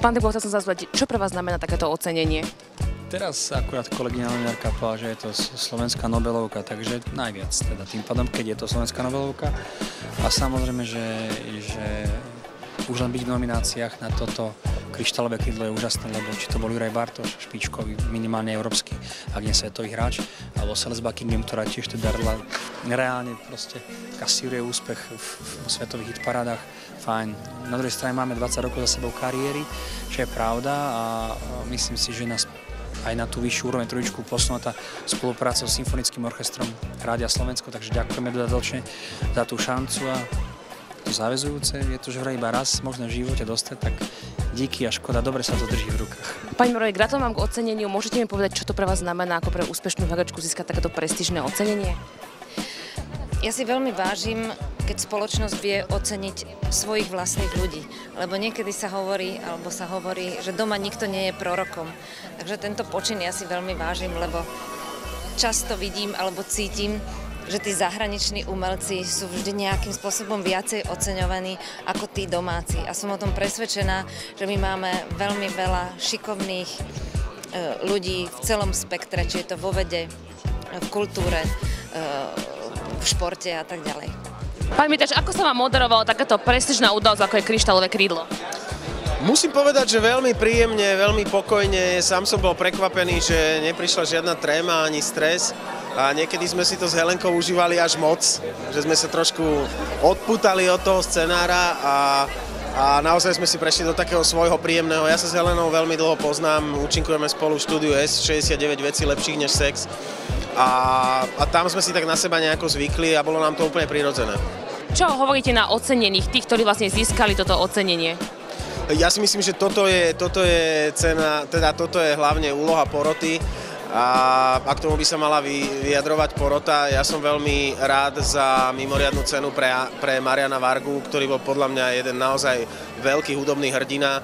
Pán Debo, chcel som sa čo pre vás znamená takéto ocenenie? Teraz akurát kolegyňa novinárka povedala, že je to slovenská Nobelovka, takže najviac teda tým pádom, keď je to slovenská Nobelovka. A samozrejme, že, že už len byť v nomináciách na toto kryštálové krídlo je úžasné, lebo či to bol Juraj Bartoš, špičkový, minimálne európsky, ak nie svetový hráč, alebo Celeste Buckingham, ktorá tiež teda reálne proste kasíruje úspech v, v svetových hitparádach, fajn. Na druhej strane máme 20 rokov za sebou kariéry, čo je pravda a myslím si, že nás aj na tú vyššiu úroveň trojičku posunutá spolupráca s Symfonickým orchestrom Rádia Slovensko, takže ďakujeme dodatočne za tú šancu a to záväzujúce, je to, že vraj iba raz možno v živote dostať, tak díky a škoda, dobre sa to drží v rukách. Pani Morovej, gratulujem vám k oceneniu. Môžete mi povedať, čo to pre vás znamená ako pre úspešnú hľadačku získať takéto prestížne ocenenie? Ja si veľmi vážim, keď spoločnosť vie oceniť svojich vlastných ľudí. Lebo niekedy sa hovorí, alebo sa hovorí, že doma nikto nie je prorokom. Takže tento počin ja si veľmi vážim, lebo často vidím alebo cítim, že tí zahraniční umelci sú vždy nejakým spôsobom viacej oceňovaní ako tí domáci. A som o tom presvedčená, že my máme veľmi veľa šikovných e, ľudí v celom spektre, či je to vo vede, v kultúre, e, v športe a tak ďalej. Pán Mitač, ako sa vám moderovalo takáto prestížna udalosť, ako je kryštálové krídlo? Musím povedať, že veľmi príjemne, veľmi pokojne. Sám som bol prekvapený, že neprišla žiadna tréma ani stres a niekedy sme si to s Helenkou užívali až moc, že sme sa trošku odputali od toho scenára a, a naozaj sme si prešli do takého svojho príjemného. Ja sa s Helenou veľmi dlho poznám, účinkujeme spolu v štúdiu S69 veci lepších než sex a, a tam sme si tak na seba nejako zvykli a bolo nám to úplne prirodzené. Čo hovoríte na ocenených, tých, ktorí vlastne získali toto ocenenie? Ja si myslím, že toto je, toto je cena, teda toto je hlavne úloha poroty, a, a k tomu by sa mala vyjadrovať porota. Ja som veľmi rád za mimoriadnú cenu pre, pre Mariana Vargu, ktorý bol podľa mňa jeden naozaj veľký hudobný hrdina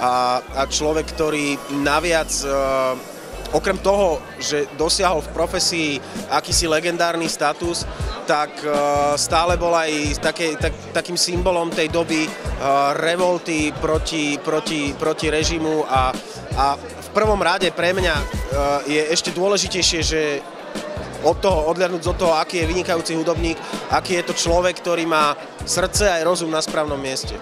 a, a človek, ktorý naviac e, okrem toho, že dosiahol v profesii akýsi legendárny status, tak e, stále bol aj také, tak, takým symbolom tej doby e, revolty proti, proti, proti režimu a, a prvom rade pre mňa e, je ešte dôležitejšie, že od toho, odľadnúť od toho, aký je vynikajúci hudobník, aký je to človek, ktorý má srdce aj rozum na správnom mieste.